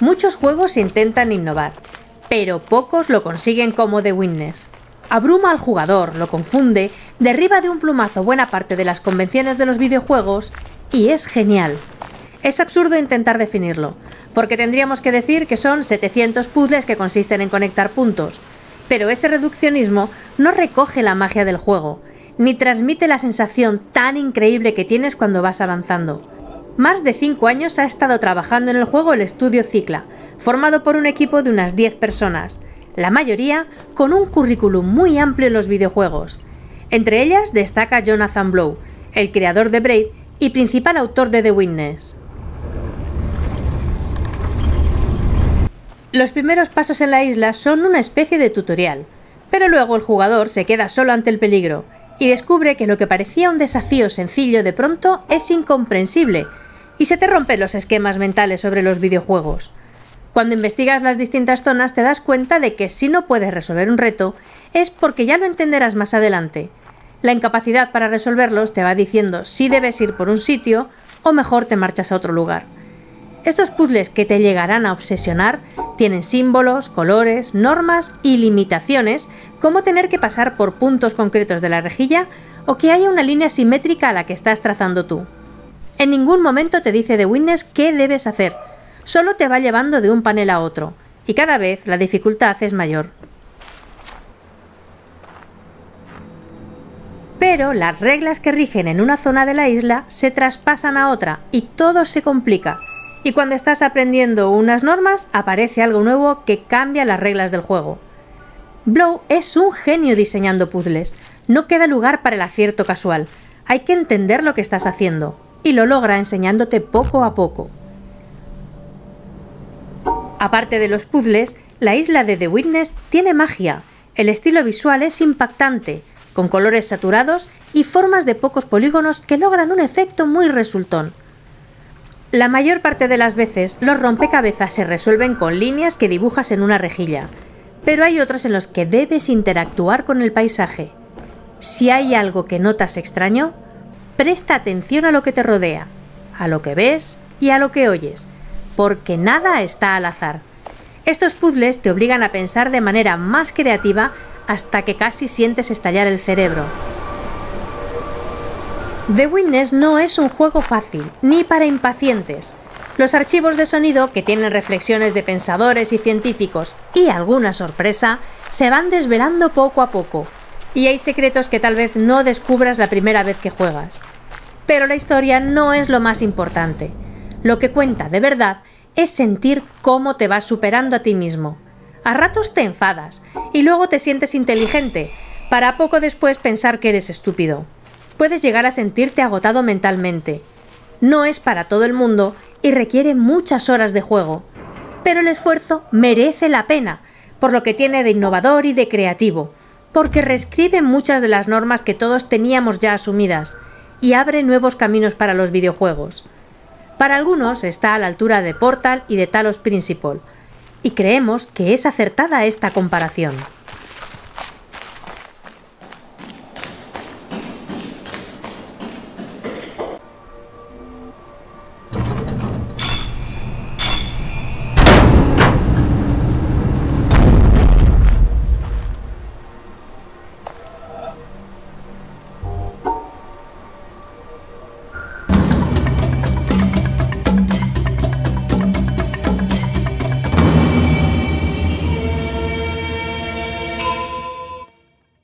Muchos juegos intentan innovar, pero pocos lo consiguen como The Witness. Abruma al jugador, lo confunde, derriba de un plumazo buena parte de las convenciones de los videojuegos y es genial. Es absurdo intentar definirlo, porque tendríamos que decir que son 700 puzzles que consisten en conectar puntos, pero ese reduccionismo no recoge la magia del juego, ni transmite la sensación tan increíble que tienes cuando vas avanzando. Más de 5 años ha estado trabajando en el juego el estudio Cicla, formado por un equipo de unas 10 personas, la mayoría con un currículum muy amplio en los videojuegos. Entre ellas destaca Jonathan Blow, el creador de Braid y principal autor de The Witness. Los primeros pasos en la isla son una especie de tutorial, pero luego el jugador se queda solo ante el peligro y descubre que lo que parecía un desafío sencillo de pronto es incomprensible y se te rompen los esquemas mentales sobre los videojuegos. Cuando investigas las distintas zonas te das cuenta de que si no puedes resolver un reto es porque ya lo entenderás más adelante. La incapacidad para resolverlos te va diciendo si debes ir por un sitio o mejor te marchas a otro lugar. Estos puzzles que te llegarán a obsesionar tienen símbolos, colores, normas y limitaciones, como tener que pasar por puntos concretos de la rejilla o que haya una línea simétrica a la que estás trazando tú. En ningún momento te dice The Witness qué debes hacer, solo te va llevando de un panel a otro, y cada vez la dificultad es mayor. Pero las reglas que rigen en una zona de la isla se traspasan a otra y todo se complica. Y cuando estás aprendiendo unas normas, aparece algo nuevo que cambia las reglas del juego. Blow es un genio diseñando puzzles. No queda lugar para el acierto casual. Hay que entender lo que estás haciendo y lo logra enseñándote poco a poco. Aparte de los puzzles, la isla de The Witness tiene magia. El estilo visual es impactante, con colores saturados y formas de pocos polígonos que logran un efecto muy resultón. La mayor parte de las veces los rompecabezas se resuelven con líneas que dibujas en una rejilla, pero hay otros en los que debes interactuar con el paisaje. Si hay algo que notas extraño, presta atención a lo que te rodea, a lo que ves y a lo que oyes, porque nada está al azar. Estos puzzles te obligan a pensar de manera más creativa hasta que casi sientes estallar el cerebro. The Witness no es un juego fácil, ni para impacientes. Los archivos de sonido, que tienen reflexiones de pensadores y científicos y alguna sorpresa, se van desvelando poco a poco, y hay secretos que tal vez no descubras la primera vez que juegas. Pero la historia no es lo más importante. Lo que cuenta de verdad es sentir cómo te vas superando a ti mismo. A ratos te enfadas y luego te sientes inteligente, para poco después pensar que eres estúpido. Puedes llegar a sentirte agotado mentalmente. No es para todo el mundo y requiere muchas horas de juego. Pero el esfuerzo merece la pena, por lo que tiene de innovador y de creativo, porque reescribe muchas de las normas que todos teníamos ya asumidas y abre nuevos caminos para los videojuegos. Para algunos está a la altura de Portal y de Talos Principle, y creemos que es acertada esta comparación.